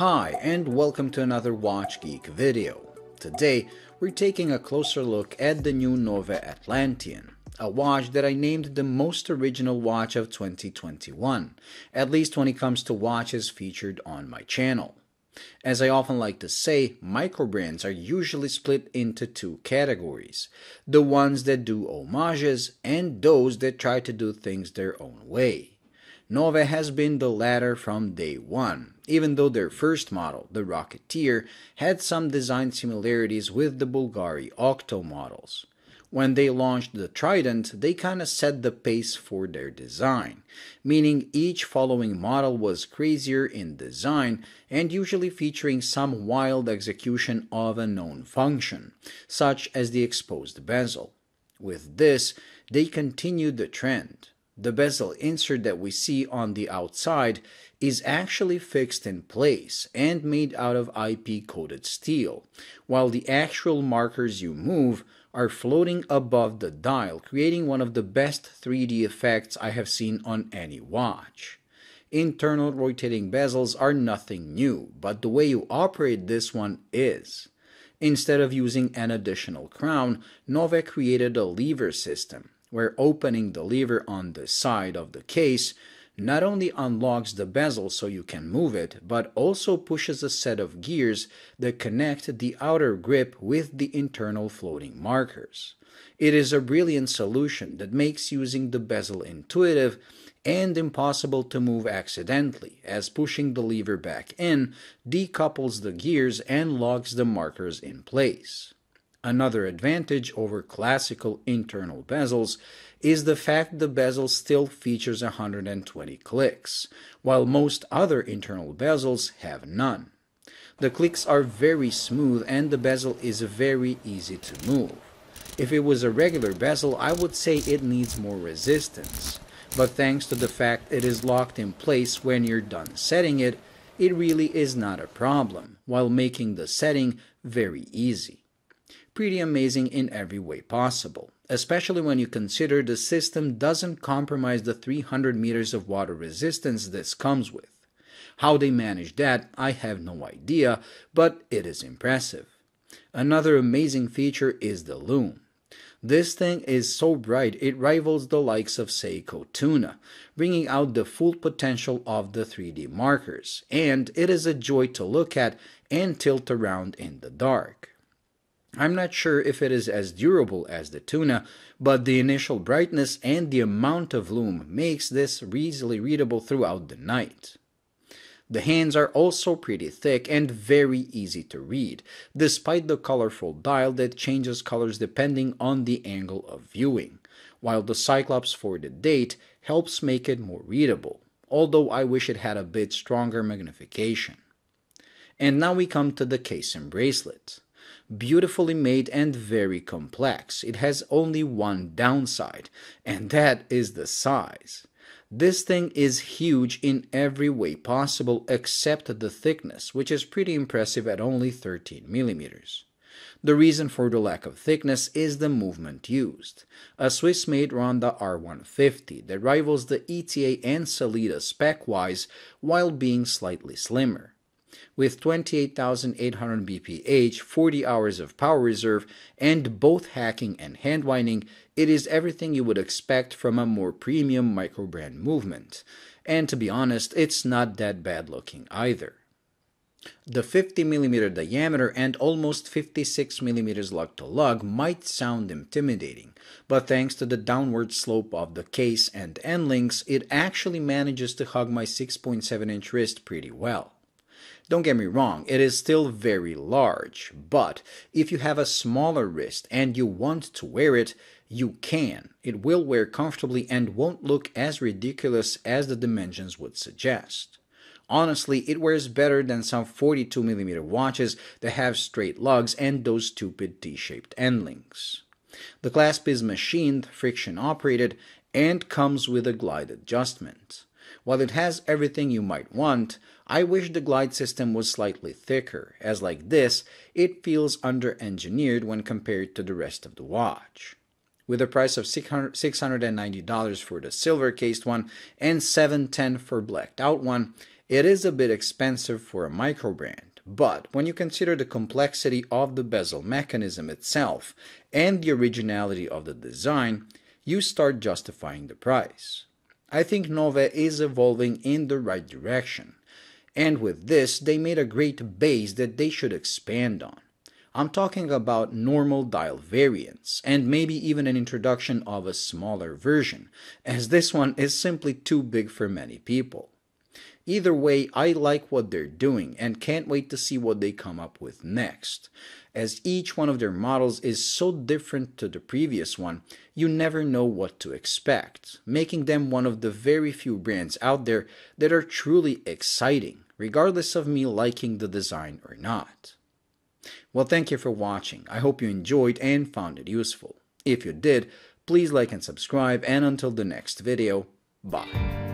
Hi and welcome to another Watch Geek video. Today we're taking a closer look at the new Nove Atlantean, a watch that I named the most original watch of 2021, at least when it comes to watches featured on my channel. As I often like to say, microbrands are usually split into two categories the ones that do homages and those that try to do things their own way. Nove has been the latter from day one, even though their first model, the Rocketeer, had some design similarities with the Bulgari Octo models. When they launched the Trident, they kinda set the pace for their design, meaning each following model was crazier in design and usually featuring some wild execution of a known function, such as the exposed bezel. With this, they continued the trend the bezel insert that we see on the outside is actually fixed in place and made out of IP coated steel, while the actual markers you move are floating above the dial, creating one of the best 3D effects I have seen on any watch. Internal rotating bezels are nothing new, but the way you operate this one is. Instead of using an additional crown, Nove created a lever system where opening the lever on the side of the case not only unlocks the bezel so you can move it, but also pushes a set of gears that connect the outer grip with the internal floating markers. It is a brilliant solution that makes using the bezel intuitive and impossible to move accidentally, as pushing the lever back in decouples the gears and locks the markers in place. Another advantage over classical internal bezels is the fact the bezel still features 120 clicks, while most other internal bezels have none. The clicks are very smooth and the bezel is very easy to move. If it was a regular bezel, I would say it needs more resistance, but thanks to the fact it is locked in place when you're done setting it, it really is not a problem, while making the setting very easy pretty amazing in every way possible, especially when you consider the system doesn't compromise the 300 meters of water resistance this comes with. How they manage that, I have no idea, but it is impressive. Another amazing feature is the lume. This thing is so bright it rivals the likes of Seiko Tuna, bringing out the full potential of the 3D markers, and it is a joy to look at and tilt around in the dark. I'm not sure if it is as durable as the tuna, but the initial brightness and the amount of lume makes this easily readable throughout the night. The hands are also pretty thick and very easy to read, despite the colorful dial that changes colors depending on the angle of viewing, while the Cyclops for the date helps make it more readable, although I wish it had a bit stronger magnification. And now we come to the case and bracelet beautifully made and very complex. It has only one downside, and that is the size. This thing is huge in every way possible except the thickness, which is pretty impressive at only 13 millimeters. The reason for the lack of thickness is the movement used. A Swiss-made Ronda R150 that rivals the ETA and Sellita spec-wise while being slightly slimmer with 28,800 bph, 40 hours of power reserve, and both hacking and hand winding, it is everything you would expect from a more premium microbrand movement. And to be honest, it's not that bad looking either. The 50mm diameter and almost 56mm lug to lug might sound intimidating, but thanks to the downward slope of the case and end links, it actually manages to hug my 6.7 inch wrist pretty well. Don't get me wrong, it is still very large, but if you have a smaller wrist and you want to wear it, you can. It will wear comfortably and won't look as ridiculous as the dimensions would suggest. Honestly, it wears better than some 42mm watches that have straight lugs and those stupid T-shaped end links. The clasp is machined, friction operated, and comes with a glide adjustment. While it has everything you might want, I wish the glide system was slightly thicker, as like this, it feels under-engineered when compared to the rest of the watch. With a price of $690 for the silver cased one and 710 for blacked out one, It is a bit expensive for a micro brand, but when you consider the complexity of the bezel mechanism itself and the originality of the design, you start justifying the price. I think Nove is evolving in the right direction, and with this, they made a great base that they should expand on. I'm talking about normal dial variants, and maybe even an introduction of a smaller version, as this one is simply too big for many people. Either way, I like what they're doing and can't wait to see what they come up with next. As each one of their models is so different to the previous one, you never know what to expect, making them one of the very few brands out there that are truly exciting, regardless of me liking the design or not. Well, thank you for watching. I hope you enjoyed and found it useful. If you did, please like and subscribe, and until the next video, bye.